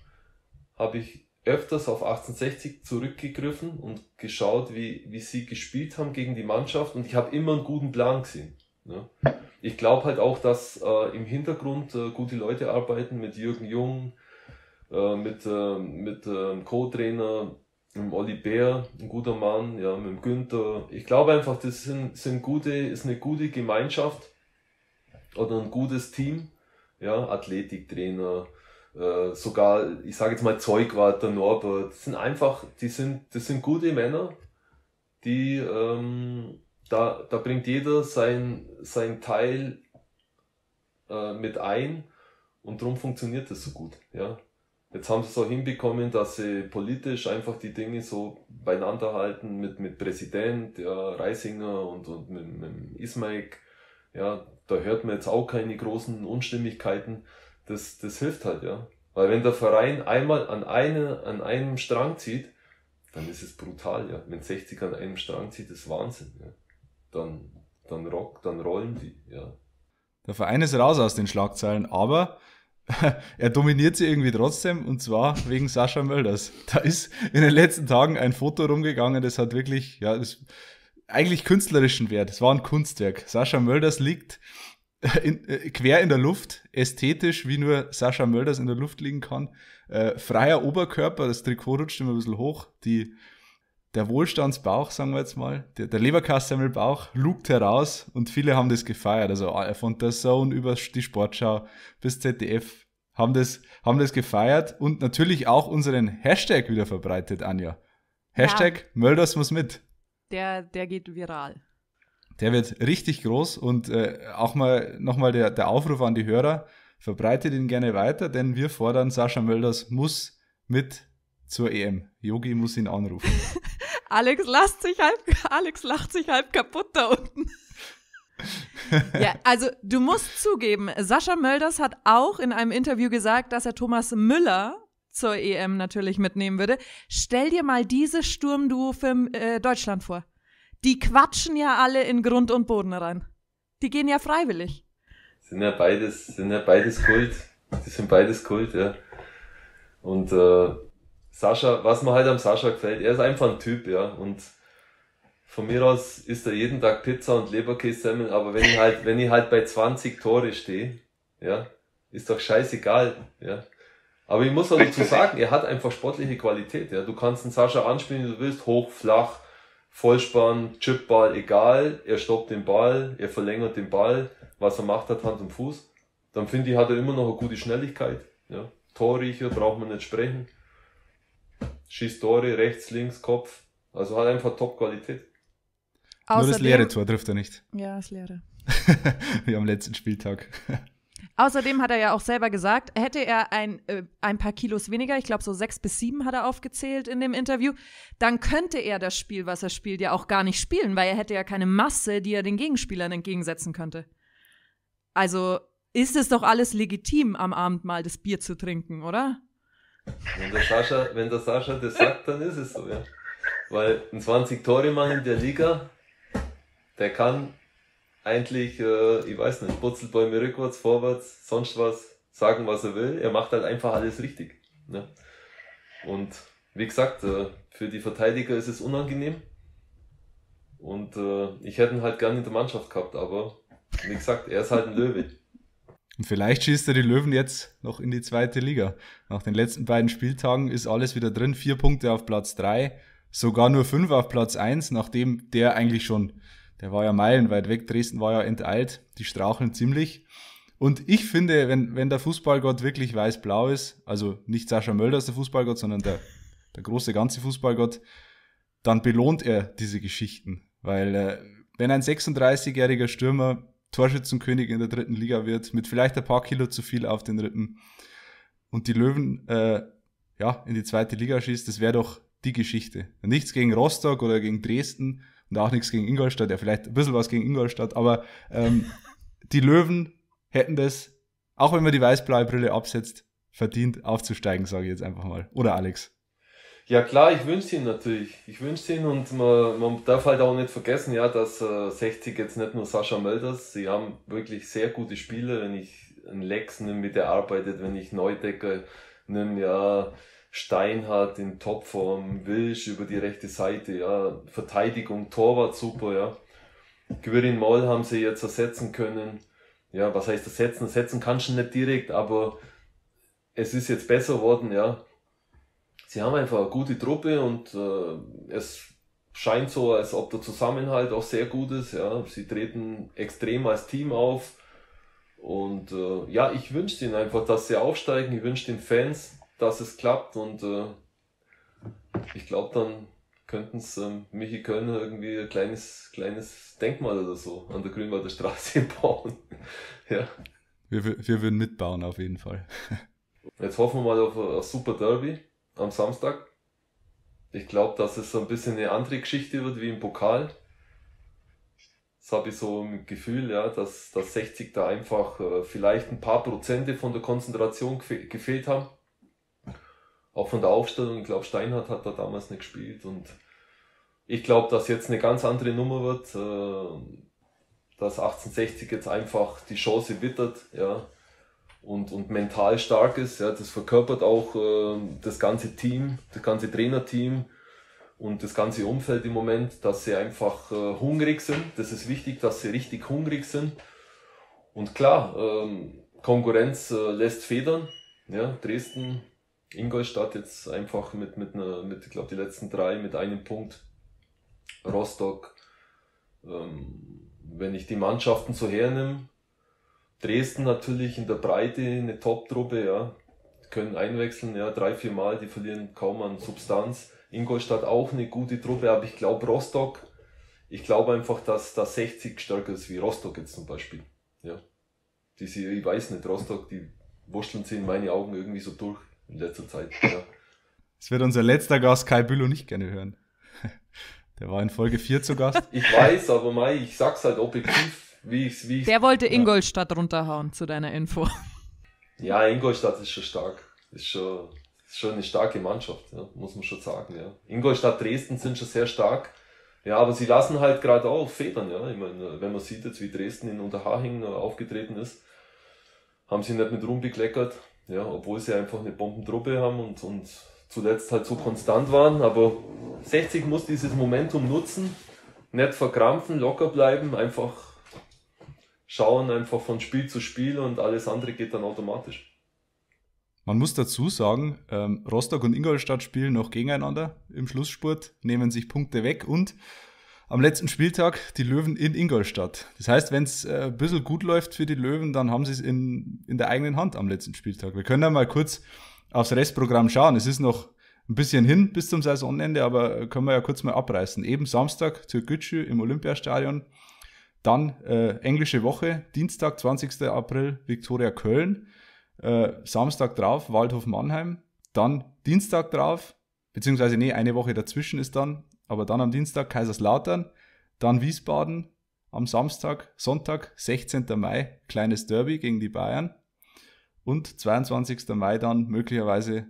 habe ich öfters auf 1860 zurückgegriffen und geschaut, wie, wie sie gespielt haben gegen die Mannschaft und ich habe immer einen guten Plan gesehen. Ne? Ich glaube halt auch, dass äh, im Hintergrund äh, gute Leute arbeiten mit Jürgen Jung, äh, mit, äh, mit äh, Co-Trainer, mit Olli Bär, ein guter Mann, ja, mit dem Günther. Ich glaube einfach, das sind, sind gute, ist eine gute Gemeinschaft oder ein gutes Team, ja, Athletiktrainer, äh, sogar, ich sage jetzt mal Zeugwart, der Norbert, das sind einfach, die sind, das sind gute Männer, die, ähm, da, da bringt jeder sein, sein Teil äh, mit ein und darum funktioniert das so gut, ja. Jetzt haben sie es auch hinbekommen, dass sie politisch einfach die Dinge so beieinander halten mit, mit Präsident, ja, Reisinger und, und mit, mit Ismail. Ja, da hört man jetzt auch keine großen Unstimmigkeiten. Das, das hilft halt, ja. Weil wenn der Verein einmal an, eine, an einem Strang zieht, dann ist es brutal, ja. Wenn 60 an einem Strang zieht, ist Wahnsinn, ja. Dann, dann rock, dann rollen die, ja. Der Verein ist raus aus den Schlagzeilen, aber er dominiert sie irgendwie trotzdem und zwar wegen Sascha Mölders. Da ist in den letzten Tagen ein Foto rumgegangen, das hat wirklich, ja, das eigentlich künstlerischen Wert. Es war ein Kunstwerk. Sascha Mölders liegt in, äh, quer in der Luft, ästhetisch, wie nur Sascha Mölders in der Luft liegen kann. Äh, freier Oberkörper, das Trikot rutscht immer ein bisschen hoch, die der Wohlstandsbauch, sagen wir jetzt mal, der, der Leberkassemmelbauch lugt heraus und viele haben das gefeiert. Also äh, von der Zone über die Sportschau bis ZDF haben das, haben das gefeiert und natürlich auch unseren Hashtag wieder verbreitet, Anja. Hashtag ja. Mölders muss mit. Der, der geht viral. Der wird richtig groß und äh, auch mal nochmal der, der Aufruf an die Hörer, verbreitet ihn gerne weiter, denn wir fordern, Sascha Mölders muss mit zur EM. Yogi muss ihn anrufen. Alex lacht sich halb, Alex lacht sich halb kaputt da unten. ja, also du musst zugeben, Sascha Mölders hat auch in einem Interview gesagt, dass er Thomas Müller zur EM natürlich mitnehmen würde. Stell dir mal diese Sturmduo für äh, Deutschland vor. Die quatschen ja alle in Grund und Boden rein. Die gehen ja freiwillig. Sind ja beides, sind ja beides Kult. Die sind beides Kult, ja. Und äh, Sascha, was mir halt am Sascha gefällt, er ist einfach ein Typ, ja. Und von mir aus isst er jeden Tag Pizza und Leberkässemmel, aber wenn ich halt, wenn ich halt bei 20 Tore stehe, ja, ist doch scheißegal, ja. Aber ich muss auch dazu sagen, er hat einfach sportliche Qualität, ja. Du kannst den Sascha anspielen, wie du willst, hoch, flach, Vollspann, Chipball, egal. Er stoppt den Ball, er verlängert den Ball, was er macht, hat Hand und Fuß. Dann finde ich, hat er immer noch eine gute Schnelligkeit, ja. Torriecher braucht man nicht sprechen schießt Tore, rechts, links, Kopf. Also hat einfach Top-Qualität. Nur das leere Tor trifft er nicht. Ja, das leere. Wie am letzten Spieltag. Außerdem hat er ja auch selber gesagt, hätte er ein, äh, ein paar Kilos weniger, ich glaube so sechs bis sieben hat er aufgezählt in dem Interview, dann könnte er das Spiel, was er spielt, ja auch gar nicht spielen, weil er hätte ja keine Masse, die er den Gegenspielern entgegensetzen könnte. Also ist es doch alles legitim, am Abend mal das Bier zu trinken, oder? Wenn der Sascha, wenn der Sascha das sagt, dann ist es so, ja. Weil ein 20 Tore Mann in der Liga, der kann eigentlich, äh, ich weiß nicht, Putzelbäume rückwärts, vorwärts, sonst was, sagen, was er will. Er macht halt einfach alles richtig. Ne? Und wie gesagt, äh, für die Verteidiger ist es unangenehm. Und äh, ich hätte ihn halt gerne in der Mannschaft gehabt, aber wie gesagt, er ist halt ein Löwe. Und vielleicht schießt er die Löwen jetzt noch in die zweite Liga. Nach den letzten beiden Spieltagen ist alles wieder drin. Vier Punkte auf Platz drei, sogar nur fünf auf Platz eins, nachdem der eigentlich schon, der war ja meilenweit weg. Dresden war ja enteilt. Die straucheln ziemlich. Und ich finde, wenn, wenn der Fußballgott wirklich weiß-blau ist, also nicht Sascha Mölders der Fußballgott, sondern der, der große ganze Fußballgott, dann belohnt er diese Geschichten. Weil äh, wenn ein 36-jähriger Stürmer Torschützenkönig in der dritten Liga wird, mit vielleicht ein paar Kilo zu viel auf den Rippen und die Löwen äh, ja, in die zweite Liga schießt, das wäre doch die Geschichte. Nichts gegen Rostock oder gegen Dresden und auch nichts gegen Ingolstadt, ja vielleicht ein bisschen was gegen Ingolstadt, aber ähm, die Löwen hätten das, auch wenn man die weiß-blaue Brille absetzt, verdient aufzusteigen, sage ich jetzt einfach mal. Oder Alex? Ja klar, ich wünsche ihn natürlich. Ich wünsche ihn und man, man darf halt auch nicht vergessen, ja, dass äh, 60 jetzt nicht nur Sascha Mölders, sie haben wirklich sehr gute Spieler, wenn ich einen Lex nehme, mit der arbeitet, wenn ich Neudecker nehme, ja, Steinhardt in Topform, Wilsch über die rechte Seite, ja, Verteidigung, Torwart super, ja. Quirin Moll haben sie jetzt ersetzen können. Ja, was heißt ersetzen? Ersetzen kannst du nicht direkt, aber es ist jetzt besser worden, ja. Sie haben einfach eine gute Truppe und äh, es scheint so, als ob der Zusammenhalt auch sehr gut ist, ja. Sie treten extrem als Team auf. Und äh, ja, ich wünsche ihnen einfach, dass sie aufsteigen. Ich wünsche den Fans, dass es klappt und äh, ich glaube, dann könnten es ähm, Michi Kölner irgendwie ein kleines, kleines Denkmal oder so an der Grünwalder Straße bauen. ja. Wir, wir würden mitbauen auf jeden Fall. Jetzt hoffen wir mal auf ein, super Derby am Samstag. Ich glaube, dass es so ein bisschen eine andere Geschichte wird wie im Pokal. Das habe ich so im Gefühl, ja, dass, dass 60 da einfach äh, vielleicht ein paar Prozente von der Konzentration gefehlt haben auch von der Aufstellung, ich glaube, Steinhardt hat da damals nicht gespielt und ich glaube, dass jetzt eine ganz andere Nummer wird, äh, dass 1860 jetzt einfach die Chance wittert, ja, und, und mental stark ist, ja, das verkörpert auch äh, das ganze Team, das ganze Trainerteam und das ganze Umfeld im Moment, dass sie einfach äh, hungrig sind, das ist wichtig, dass sie richtig hungrig sind. Und klar, ähm, Konkurrenz äh, lässt federn, ja, Dresden Ingolstadt jetzt einfach mit, mit einer, mit, ich glaube, die letzten drei mit einem Punkt. Rostock, ähm, wenn ich die Mannschaften so hernehme, Dresden natürlich in der Breite eine Top-Truppe, ja, können einwechseln, ja, drei, vier Mal, die verlieren kaum an Substanz. Ingolstadt auch eine gute Truppe, aber ich glaube Rostock, ich glaube einfach, dass da 60 stärker ist wie Rostock jetzt zum Beispiel, ja. Diese, ich weiß nicht, Rostock, die wurschteln sie in meine Augen irgendwie so durch in letzter Zeit. Ja. Das wird unser letzter Gast Kai Bülow nicht gerne hören. Der war in Folge 4 zu Gast. Ich weiß, aber Mai, ich sag's halt objektiv, wie ich's, wie ich's, Der wollte Ingolstadt ja. runterhauen, zu deiner Info. Ja, Ingolstadt ist schon stark. Ist schon, ist schon eine starke Mannschaft, ja, muss man schon sagen. Ja. Ingolstadt, Dresden sind schon sehr stark. Ja, aber sie lassen halt gerade auch Federn, ja. Ich meine, wenn man sieht jetzt, wie Dresden in Unterhaching aufgetreten ist, haben sie nicht mit Ruhm bekleckert. Ja, obwohl sie einfach eine Bombentruppe haben und, und zuletzt halt so konstant waren. Aber 60 muss dieses Momentum nutzen, nicht verkrampfen, locker bleiben, einfach schauen, einfach von Spiel zu Spiel und alles andere geht dann automatisch. Man muss dazu sagen, ähm, Rostock und Ingolstadt spielen noch gegeneinander im Schlussspurt, nehmen sich Punkte weg und am letzten Spieltag die Löwen in Ingolstadt. Das heißt, wenn es äh, ein bisschen gut läuft für die Löwen, dann haben sie es in, in der eigenen Hand am letzten Spieltag. Wir können ja mal kurz aufs Restprogramm schauen. Es ist noch ein bisschen hin bis zum Saisonende, aber können wir ja kurz mal abreißen. Eben Samstag zur Gütschü im Olympiastadion. Dann äh, englische Woche, Dienstag, 20. April, Viktoria Köln. Äh, Samstag drauf, Waldhof Mannheim. Dann Dienstag drauf, beziehungsweise nee, eine Woche dazwischen ist dann aber dann am Dienstag Kaiserslautern, dann Wiesbaden, am Samstag, Sonntag, 16. Mai, kleines Derby gegen die Bayern und 22. Mai dann möglicherweise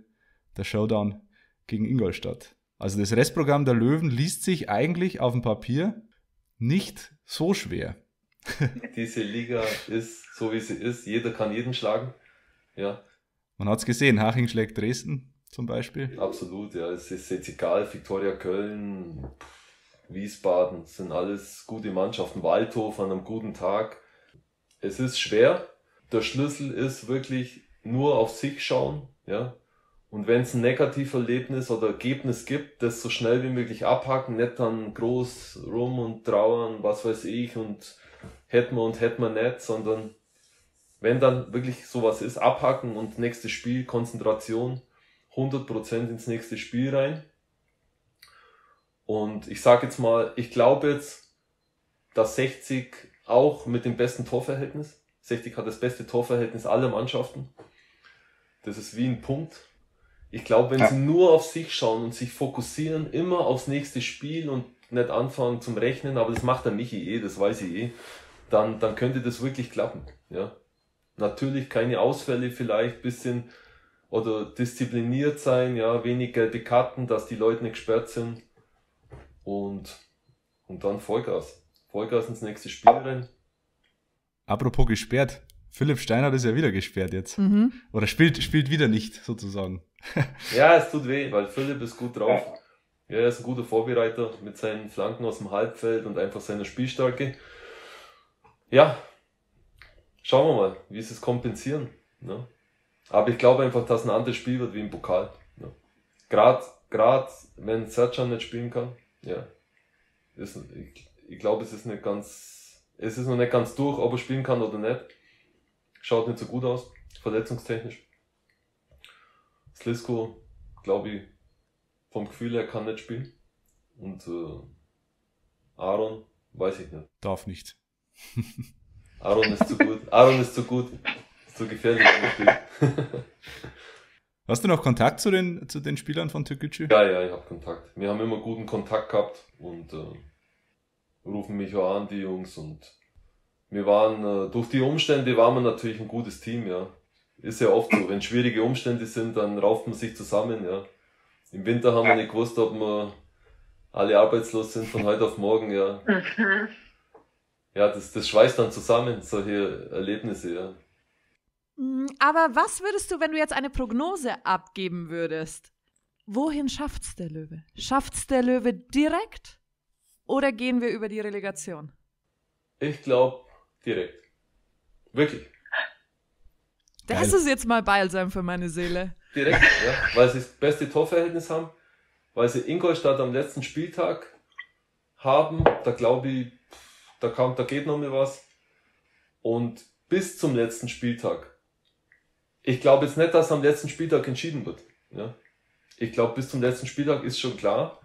der Showdown gegen Ingolstadt. Also das Restprogramm der Löwen liest sich eigentlich auf dem Papier nicht so schwer. Diese Liga ist so wie sie ist. Jeder kann jeden schlagen. Ja. Man hat es gesehen, Haching schlägt Dresden, zum Beispiel? Absolut, ja. Es ist jetzt egal, Viktoria Köln, Wiesbaden, sind alles gute Mannschaften. Waldhof an einem guten Tag. Es ist schwer. Der Schlüssel ist wirklich nur auf sich schauen, ja. Und wenn es ein Negativerlebnis oder Ergebnis gibt, das so schnell wie möglich abhaken, nicht dann groß rum und trauern, was weiß ich, und hätten wir und hätten wir nicht, sondern wenn dann wirklich sowas ist, abhaken und nächstes Spiel, Konzentration 100% ins nächste Spiel rein. Und ich sage jetzt mal, ich glaube jetzt, dass 60 auch mit dem besten Torverhältnis, 60 hat das beste Torverhältnis aller Mannschaften. Das ist wie ein Punkt. Ich glaube, wenn ja. sie nur auf sich schauen und sich fokussieren, immer aufs nächste Spiel und nicht anfangen zum Rechnen, aber das macht der Michi eh, das weiß ich eh, dann, dann könnte das wirklich klappen. Ja. Natürlich keine Ausfälle, vielleicht bisschen oder diszipliniert sein, ja, wenig gelbe Karten, dass die Leute nicht gesperrt sind und, und dann Vollgas. Vollgas ins nächste Spiel rein. Apropos gesperrt, Philipp Steiner ist ja wieder gesperrt jetzt. Mhm. Oder spielt, spielt wieder nicht, sozusagen. ja, es tut weh, weil Philipp ist gut drauf. Ja, er ist ein guter Vorbereiter mit seinen Flanken aus dem Halbfeld und einfach seiner Spielstärke. Ja, schauen wir mal, wie sie es kompensieren. Ne? Aber ich glaube einfach, dass ein anderes Spiel wird wie im Pokal. Ne? Gerade grad, wenn Sercan nicht spielen kann, ja. Ist, ich, ich glaube, es ist nicht ganz, es ist noch nicht ganz durch, ob er spielen kann oder nicht. Schaut nicht so gut aus, verletzungstechnisch. Slisko, glaube ich, vom Gefühl her kann nicht spielen. Und äh, Aaron, weiß ich nicht. Darf nicht. Aaron ist zu gut. Aaron ist zu gut. Zu gefährlich Hast du noch Kontakt zu den, zu den Spielern von Türkgücü? Ja, ja, ich habe Kontakt. Wir haben immer guten Kontakt gehabt und äh, rufen mich auch an, die Jungs. Und wir waren, äh, durch die Umstände waren wir natürlich ein gutes Team, ja. Ist ja oft so, wenn schwierige Umstände sind, dann rauft man sich zusammen, ja. Im Winter haben wir nicht gewusst, ob wir alle arbeitslos sind von heute auf morgen, ja. Mhm. Ja, das, das schweißt dann zusammen, solche Erlebnisse, ja. Mm, aber was würdest du, wenn du jetzt eine Prognose abgeben würdest? Wohin schafft's der Löwe? Schafft's der Löwe direkt oder gehen wir über die Relegation? Ich glaube direkt. Wirklich. Das Geil. ist jetzt mal Balsam für meine Seele. Direkt, ja, weil sie das beste Torverhältnis haben, weil sie Ingolstadt am letzten Spieltag haben, da glaube ich, da, kann, da geht noch mal was. Und bis zum letzten Spieltag. Ich glaube jetzt nicht, dass am letzten Spieltag entschieden wird. Ja? Ich glaube, bis zum letzten Spieltag ist schon klar.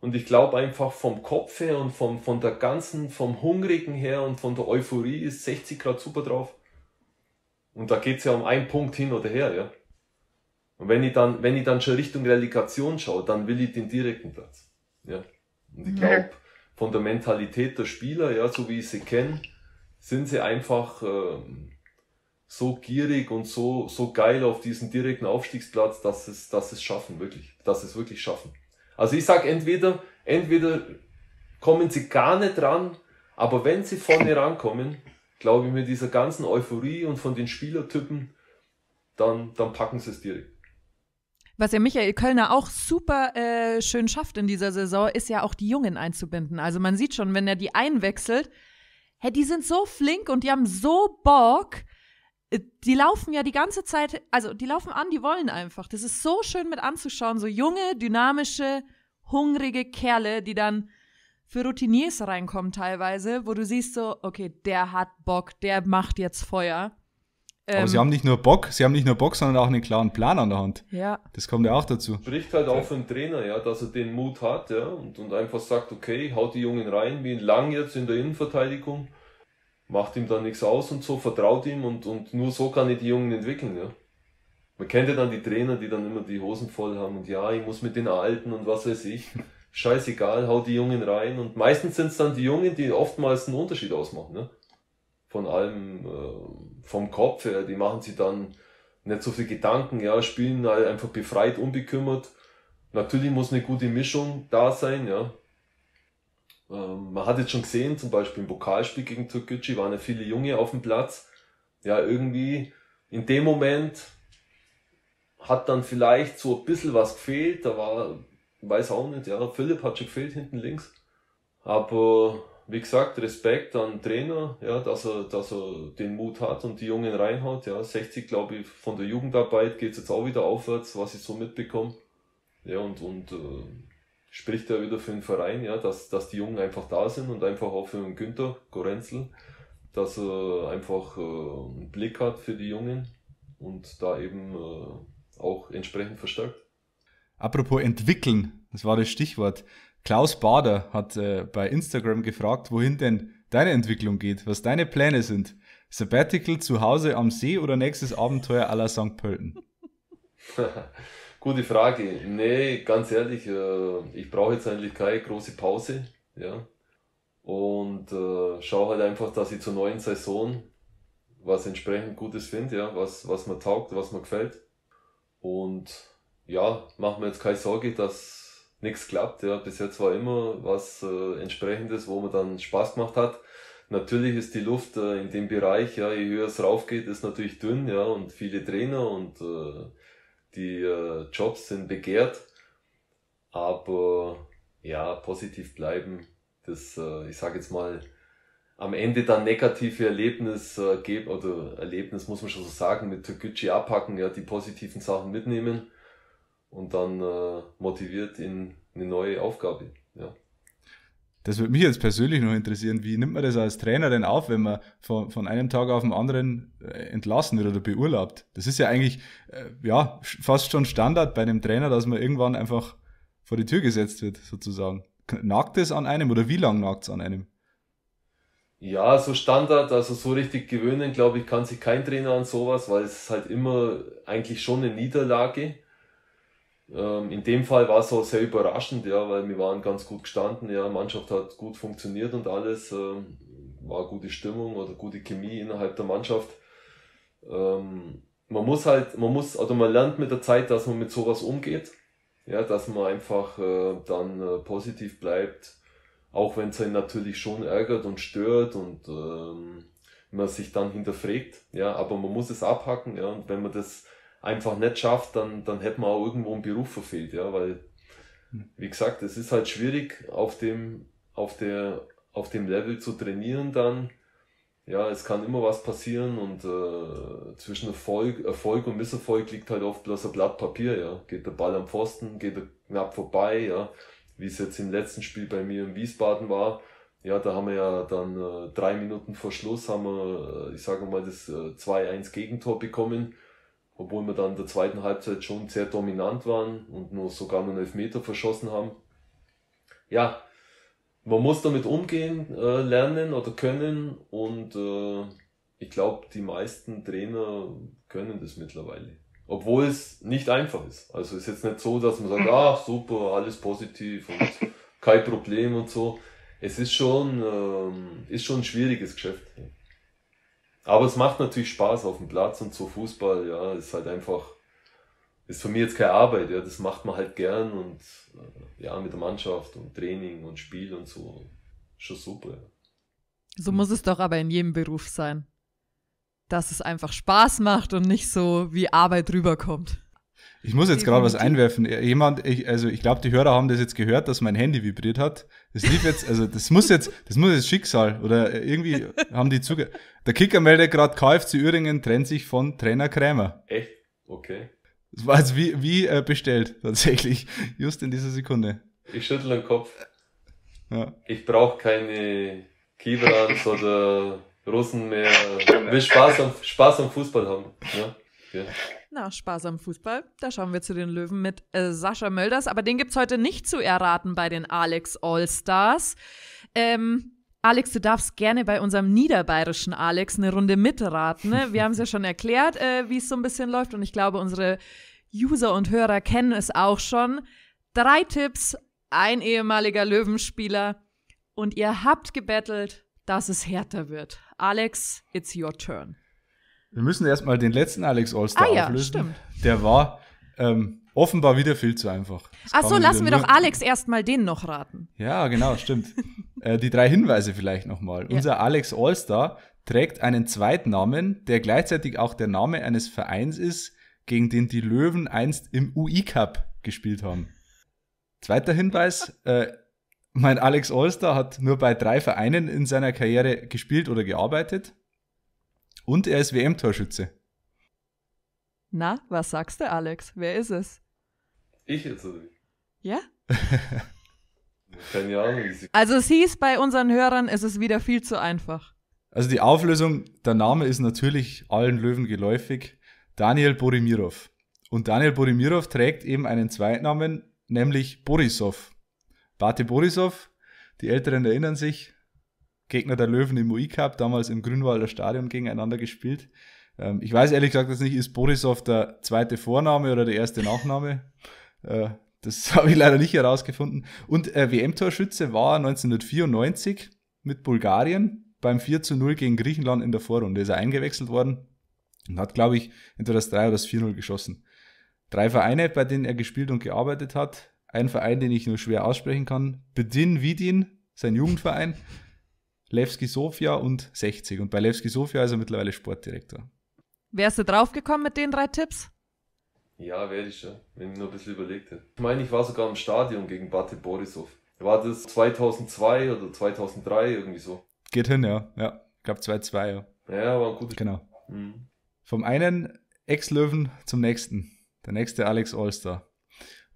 Und ich glaube einfach vom Kopf her und vom, von der ganzen, vom Hungrigen her und von der Euphorie ist 60 Grad super drauf. Und da geht's ja um einen Punkt hin oder her, ja. Und wenn ich dann, wenn ich dann schon Richtung Relegation schaue, dann will ich den direkten Platz. Ja. Und ich glaube, von der Mentalität der Spieler, ja, so wie ich sie kenne, sind sie einfach ähm, so gierig und so, so geil auf diesen direkten Aufstiegsplatz, dass es, dass es schaffen, wirklich. Dass es wirklich schaffen. Also ich sag entweder, entweder kommen sie gar nicht ran, aber wenn sie vorne rankommen, glaube ich, mit dieser ganzen Euphorie und von den Spielertypen, dann, dann packen sie es direkt. Was ja Michael Kölner auch super äh, schön schafft in dieser Saison, ist ja auch die Jungen einzubinden. Also man sieht schon, wenn er die einwechselt, hey, die sind so flink und die haben so Bock. Äh, die laufen ja die ganze Zeit, also die laufen an, die wollen einfach. Das ist so schön mit anzuschauen, so junge, dynamische, hungrige Kerle, die dann für Routiniers reinkommen teilweise, wo du siehst so, okay, der hat Bock, der macht jetzt Feuer. Aber sie ähm, haben nicht nur Bock, sie haben nicht nur Bock, sondern auch einen klaren Plan an der Hand. Ja. Das kommt ja auch dazu. Spricht halt auch für den Trainer, ja, dass er den Mut hat, ja, und, und einfach sagt, okay, haut die Jungen rein, wie Lang jetzt in der Innenverteidigung, macht ihm dann nichts aus und so, vertraut ihm und, und nur so kann ich die Jungen entwickeln, ja. Man kennt ja dann die Trainer, die dann immer die Hosen voll haben und ja, ich muss mit den Alten und was weiß ich. Scheißegal, haut die Jungen rein und meistens sind es dann die Jungen, die oftmals einen Unterschied ausmachen, ne von allem äh, vom Kopf her. Die machen sich dann nicht so viel Gedanken, ja, spielen halt einfach befreit, unbekümmert. Natürlich muss eine gute Mischung da sein, ja. Ähm, man hat jetzt schon gesehen, zum Beispiel im Pokalspiel gegen Türkgücü waren ja viele Junge auf dem Platz. Ja, irgendwie in dem Moment hat dann vielleicht so ein bisschen was gefehlt. Da war, weiß auch nicht, ja, Philipp hat schon gefehlt hinten links. Aber wie gesagt, Respekt an den Trainer, ja, dass er, dass er den Mut hat und die Jungen reinhaut. Ja, 60, glaube ich, von der Jugendarbeit geht es jetzt auch wieder aufwärts, was ich so mitbekomme. Ja, und, und äh, spricht er wieder für den Verein, ja, dass, dass die Jungen einfach da sind und einfach auch für den Günther Gorenzel, dass er einfach äh, einen Blick hat für die Jungen und da eben äh, auch entsprechend verstärkt. Apropos entwickeln, das war das Stichwort. Klaus Bader hat äh, bei Instagram gefragt, wohin denn deine Entwicklung geht, was deine Pläne sind. Sabbatical zu Hause am See oder nächstes Abenteuer à la St. Pölten? Gute Frage. Nee, ganz ehrlich, äh, ich brauche jetzt eigentlich keine große Pause. Ja. Und äh, schaue halt einfach, dass ich zur neuen Saison was entsprechend Gutes finde, ja, was, was mir taugt, was mir gefällt. Und ja, machen wir jetzt keine Sorge, dass nichts klappt. Ja. Bis jetzt war immer was äh, entsprechendes, wo man dann Spaß gemacht hat. Natürlich ist die Luft äh, in dem Bereich, ja, je höher es raufgeht, ist natürlich dünn, ja, und viele Trainer und äh, die äh, Jobs sind begehrt, aber ja, positiv bleiben, das, äh, ich sage jetzt mal, am Ende dann negative Erlebnis äh, geben, oder Erlebnis muss man schon so sagen, mit Toguchi abpacken, ja, die positiven Sachen mitnehmen und dann äh, motiviert in eine neue Aufgabe, ja. Das würde mich jetzt persönlich noch interessieren. Wie nimmt man das als Trainer denn auf, wenn man von, von einem Tag auf den anderen äh, entlassen wird oder beurlaubt? Das ist ja eigentlich, äh, ja, fast schon Standard bei einem Trainer, dass man irgendwann einfach vor die Tür gesetzt wird, sozusagen. Nagt es an einem oder wie lang nagt es an einem? Ja, so Standard, also so richtig gewöhnen, glaube ich, kann sich kein Trainer an sowas, weil es ist halt immer eigentlich schon eine Niederlage. Ähm, in dem Fall war es auch sehr überraschend, ja, weil wir waren ganz gut gestanden, ja, Mannschaft hat gut funktioniert und alles, ähm, war gute Stimmung oder gute Chemie innerhalb der Mannschaft. Ähm, man muss halt, man muss, oder man lernt mit der Zeit, dass man mit sowas umgeht, ja, dass man einfach äh, dann äh, positiv bleibt, auch wenn es einen natürlich schon ärgert und stört und ähm, man sich dann hinterfragt, ja, aber man muss es abhacken, ja, und wenn man das einfach nicht schafft, dann, dann hätte man auch irgendwo einen Beruf verfehlt, ja, weil, wie gesagt, es ist halt schwierig, auf dem, auf der, auf dem Level zu trainieren dann. Ja, es kann immer was passieren und äh, zwischen Erfolg, Erfolg und Misserfolg liegt halt oft bloß ein Blatt Papier, ja. Geht der Ball am Pfosten, geht er knapp vorbei, ja. Wie es jetzt im letzten Spiel bei mir in Wiesbaden war. Ja, da haben wir ja dann äh, drei Minuten vor Schluss haben wir, äh, ich sage mal, das äh, 2-1 Gegentor bekommen obwohl wir dann in der zweiten Halbzeit schon sehr dominant waren und nur sogar nur einen Elfmeter verschossen haben. Ja, man muss damit umgehen, äh, lernen oder können und äh, ich glaube, die meisten Trainer können das mittlerweile. Obwohl es nicht einfach ist. Also es ist jetzt nicht so, dass man sagt, ach super, alles positiv und kein Problem und so. Es ist schon, ähm, ist schon ein schwieriges Geschäft. Aber es macht natürlich Spaß auf dem Platz und so Fußball, ja, ist halt einfach, ist für mich jetzt keine Arbeit, ja, das macht man halt gern und äh, ja, mit der Mannschaft und Training und Spiel und so, schon super. So muss es doch aber in jedem Beruf sein. Dass es einfach Spaß macht und nicht so wie Arbeit rüberkommt. Ich muss jetzt gerade was einwerfen. Jemand, ich, also ich glaube, die Hörer haben das jetzt gehört, dass mein Handy vibriert hat. Das lief jetzt, also das muss jetzt, das muss jetzt Schicksal oder irgendwie haben die zuge. Der Kicker meldet gerade, KFC Üringen trennt sich von Trainer Krämer. Echt? Okay. Das war jetzt wie, wie äh, bestellt, tatsächlich. Just in dieser Sekunde. Ich schüttel den Kopf. Ja. Ich brauche keine Kibrans oder Russen mehr. Will Spaß am, Spaß am Fußball haben. Ja? Ja. Na, Spaß am Fußball. Da schauen wir zu den Löwen mit äh, Sascha Mölders. Aber den gibt es heute nicht zu erraten bei den Alex Allstars. Ähm, Alex, du darfst gerne bei unserem niederbayerischen Alex eine Runde mitraten. Ne? Wir haben es ja schon erklärt, äh, wie es so ein bisschen läuft. Und ich glaube, unsere User und Hörer kennen es auch schon. Drei Tipps, ein ehemaliger Löwenspieler. Und ihr habt gebettelt, dass es härter wird. Alex, it's your turn. Wir müssen erstmal den letzten Alex Allstar ah, ja, auflösen. Stimmt. Der war ähm, offenbar wieder viel zu einfach. Das Ach so, lassen wir doch Alex erstmal den noch raten. Ja, genau, stimmt. äh, die drei Hinweise vielleicht nochmal. Ja. Unser Alex Allstar trägt einen Zweitnamen, der gleichzeitig auch der Name eines Vereins ist, gegen den die Löwen einst im UI Cup gespielt haben. Zweiter Hinweis, äh, mein Alex Allstar hat nur bei drei Vereinen in seiner Karriere gespielt oder gearbeitet. Und er ist WM-Torschütze. Na, was sagst du, Alex? Wer ist es? Ich jetzt oder Ja? Keine Ahnung. Also es hieß bei unseren Hörern, es ist wieder viel zu einfach. Also die Auflösung, der Name ist natürlich allen Löwen geläufig. Daniel Borimirov. Und Daniel Borimirov trägt eben einen Zweitnamen, nämlich Borisov. Bate Borisov, die Älteren erinnern sich, Gegner der Löwen im UI Cup, damals im Grünwalder Stadion gegeneinander gespielt. Ähm, ich weiß ehrlich gesagt jetzt nicht, ist Borisov der zweite Vorname oder der erste Nachname? Äh, das habe ich leider nicht herausgefunden. Und äh, WM-Torschütze war 1994 mit Bulgarien beim 4 zu 0 gegen Griechenland in der Vorrunde. Ist er eingewechselt worden und hat, glaube ich, entweder das 3 oder das 4-0 geschossen. Drei Vereine, bei denen er gespielt und gearbeitet hat. Ein Verein, den ich nur schwer aussprechen kann. Bedin Vidin, sein Jugendverein. Levski Sofia und 60. Und bei Levski Sofia ist er mittlerweile Sportdirektor. Wärst du draufgekommen mit den drei Tipps? Ja, werde ich schon, wenn ich nur ein bisschen überlegt hätte. Ich meine, ich war sogar im Stadion gegen Bate Borisov. War das 2002 oder 2003 irgendwie so? Geht hin, ja. Ja, ich glaube 2-2, ja. Ja, war ein gutes Genau. Mhm. Vom einen Ex-Löwen zum nächsten. Der nächste Alex Allstar.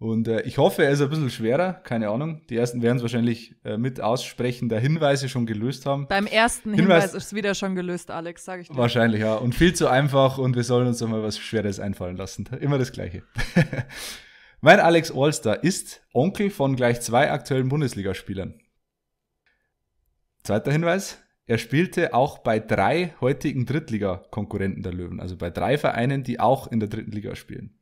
Und äh, ich hoffe, er ist ein bisschen schwerer, keine Ahnung. Die ersten werden es wahrscheinlich äh, mit Aussprechen der Hinweise schon gelöst haben. Beim ersten Hinweis, Hinweis ist es wieder schon gelöst, Alex, sage ich dir. Wahrscheinlich, ja. Und viel zu einfach und wir sollen uns doch mal was Schweres einfallen lassen. Immer das Gleiche. mein Alex Allstar ist Onkel von gleich zwei aktuellen Bundesligaspielern. Zweiter Hinweis. Er spielte auch bei drei heutigen Drittliga-Konkurrenten der Löwen, also bei drei Vereinen, die auch in der dritten Liga spielen.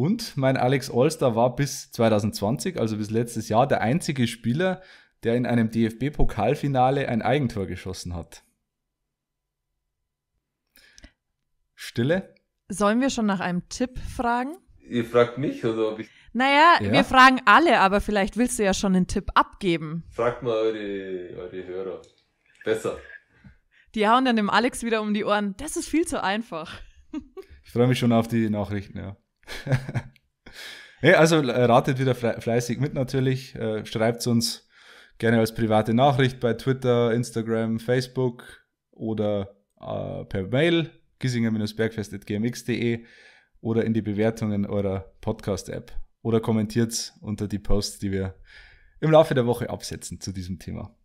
Und mein Alex Allstar war bis 2020, also bis letztes Jahr, der einzige Spieler, der in einem DFB-Pokalfinale ein Eigentor geschossen hat. Stille? Sollen wir schon nach einem Tipp fragen? Ihr fragt mich oder ob ich. Naja, ja. wir fragen alle, aber vielleicht willst du ja schon einen Tipp abgeben. Fragt mal eure, eure Hörer. Besser. Die hauen dann dem Alex wieder um die Ohren. Das ist viel zu einfach. ich freue mich schon auf die Nachrichten, ja. hey, also äh, ratet wieder fleißig mit natürlich. Äh, Schreibt uns gerne als private Nachricht bei Twitter, Instagram, Facebook oder äh, per Mail gissinger-bergfest.gmx.de oder in die Bewertungen eurer Podcast-App oder kommentiert unter die Posts, die wir im Laufe der Woche absetzen zu diesem Thema.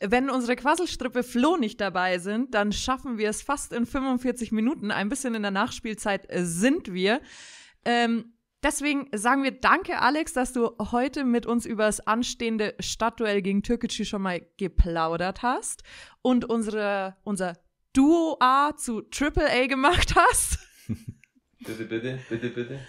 Wenn unsere Quasselstrippe Flo nicht dabei sind, dann schaffen wir es fast in 45 Minuten. Ein bisschen in der Nachspielzeit äh, sind wir. Ähm, deswegen sagen wir danke, Alex, dass du heute mit uns über das anstehende Stadtduell gegen Türkgücü schon mal geplaudert hast und unsere, unser Duo A zu Triple A gemacht hast. bitte, bitte, bitte, bitte.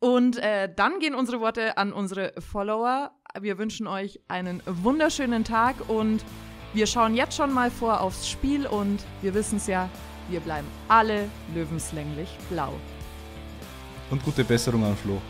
Und äh, dann gehen unsere Worte an unsere Follower. Wir wünschen euch einen wunderschönen Tag und wir schauen jetzt schon mal vor aufs Spiel und wir wissen es ja, wir bleiben alle löwenslänglich blau. Und gute Besserung an Flo.